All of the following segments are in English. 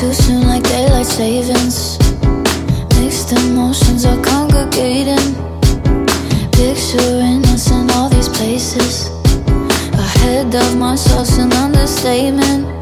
Too soon like daylight savings. Mixed emotions are congregating. Us in all these places. Ahead of myself's an understatement.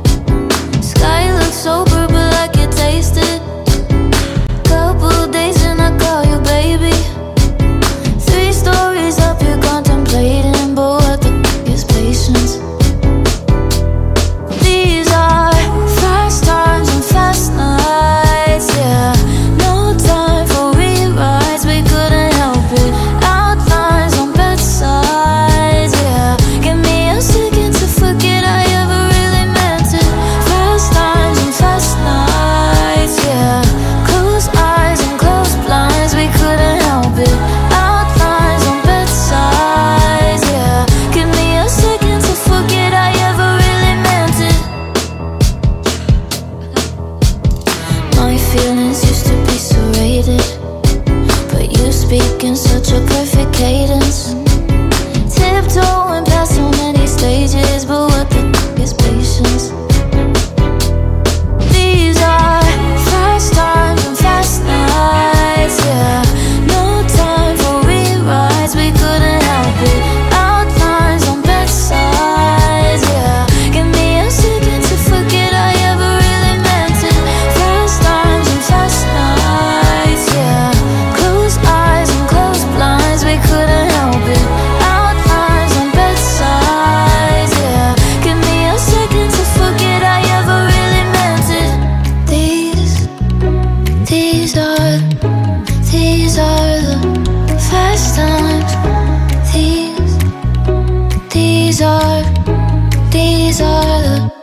nada.